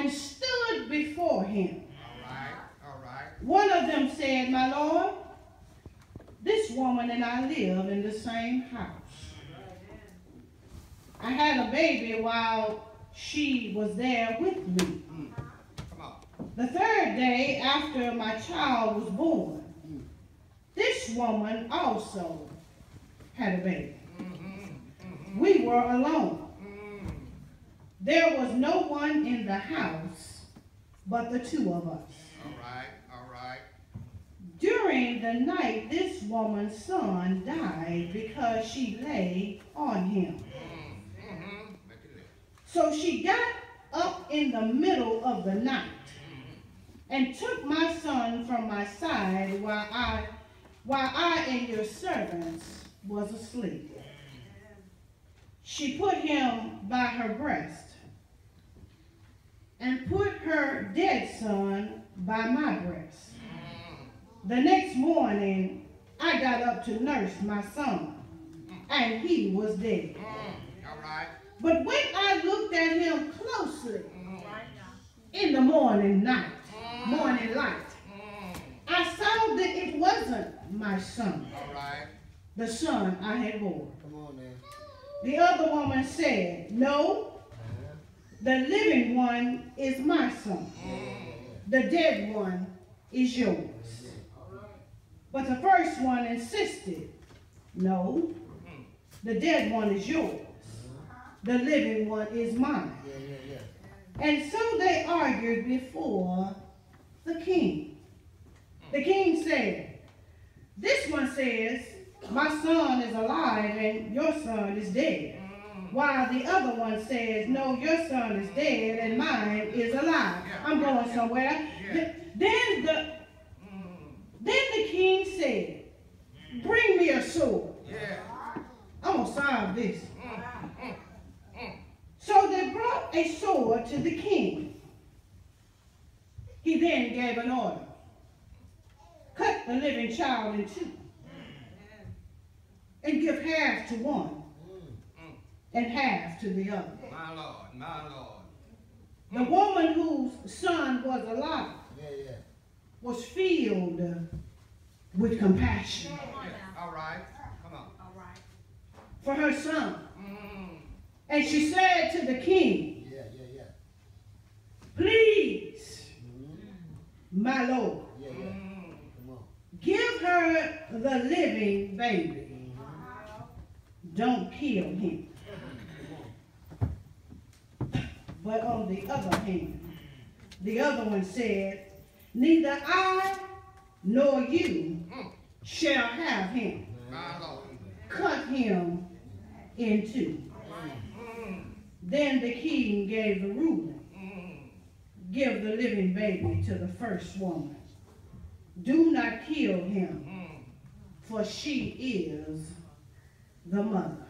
and stood before him. All right, all right. One of them said, My Lord, this woman and I live in the same house. I had a baby while she was there with me. Mm, come. The third day after my child was born, mm. this woman also had a baby. Mm, we were alone. There was no one in the house but the two of us. All right, all right. During the night, this woman's son died because she lay on him. Mm-hmm. mm-hmm. Live. So she got up in the middle of the night mm-hmm. and took my son from my side while I, while I and your servants was asleep. Mm-hmm. She put him by her breast and put her dead son by my breast. The next morning, I got up to nurse my son, and he was dead. All right. But when I looked at him closely in the morning night, morning light, I saw that it wasn't my son, all right. the son I had born. Come on, man. The other woman said, No, the living one is my son. The dead one is yours. But the first one insisted, No, the dead one is yours. The living one is mine. And so they argued before the king. The king said, This one says, My son is alive and your son is dead. While the other one says, No, your son is dead and mine is alive. I'm going somewhere. Then the then the king said, Bring me a sword. I'm gonna solve this. Mm, mm, mm. So they brought a sword to the king. He then gave an order. Cut the living child in two. And give half to one and half to the other. My Lord, my Lord. The woman whose son was alive Yeah, yeah. was filled with compassion Yeah. All right. Come on. All right. For her son. Mm, And she said to the king, Yeah, yeah, yeah. Please, Mhm. my Lord, Yeah, yeah. mm, Come on. give her the living baby. Don't kill him. But on the other hand, the other one said, Neither I nor you shall have him. Cut him in two. Then the king gave the ruling. Give the living baby to the first woman. Do not kill him, for she is the mother.